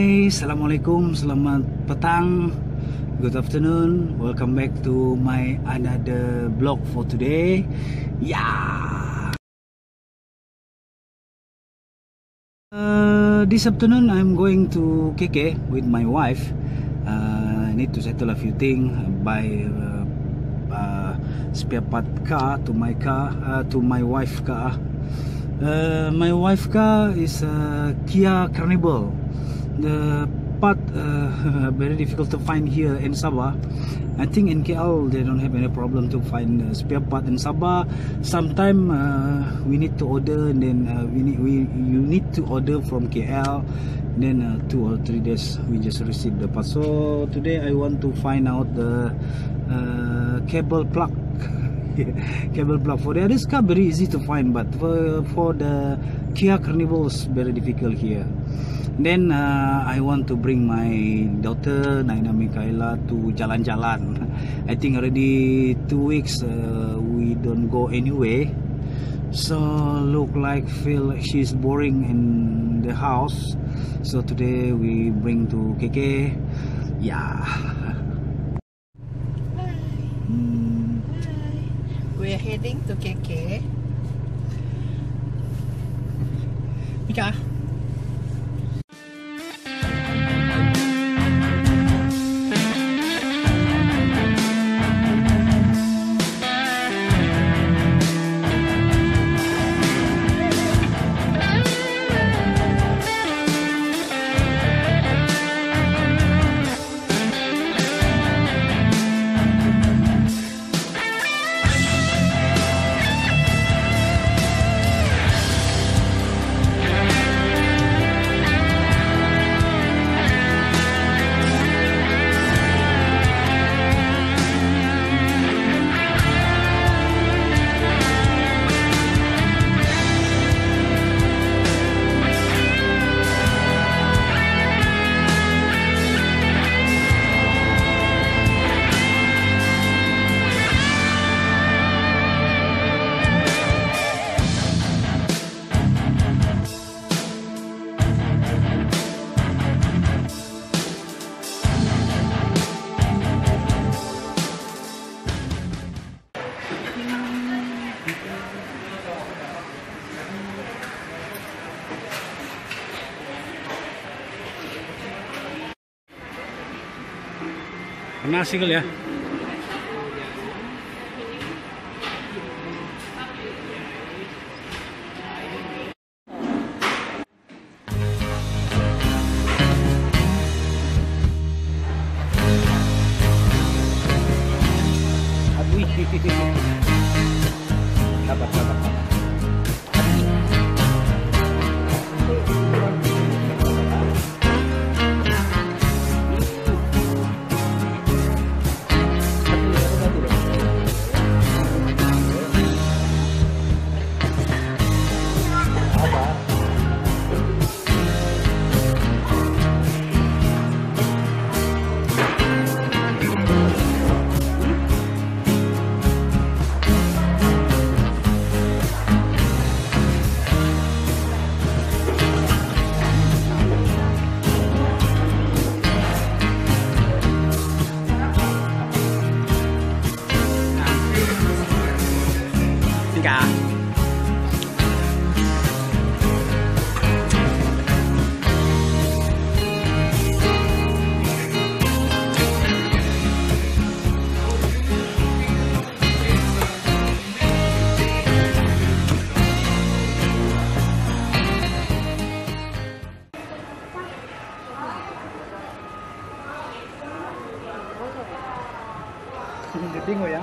Hai, Assalamualaikum, selamat petang. Good afternoon, welcome back to my another vlog for today. Yeah uh, This afternoon I'm going to KK with my wife. Uh, I need to settle a few things Buy uh, uh, spare part car to my car uh, To my wife car. Uh, My wife car is a Kia Carnival the part uh, very difficult to find here in Sabah. I think in KL they don't have any problem to find uh, spare part in Sabah. Sometime uh, we need to order and then uh, we need we you need to order from KL. Then uh, two or three days we just receive the part. So today I want to find out the uh, cable plug. cable plug for the others car very easy to find but for, for the Kia Carnivals very difficult here then uh, I want to bring my daughter Naina Mikaela to jalan-jalan. I think already two weeks uh, we don't go anywhere. So look like feel like she's boring in the house. So today we bring to KK yeah. We're heading to KK. Mika. Nasi kali ya bye bye Bingung ya?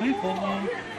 哎好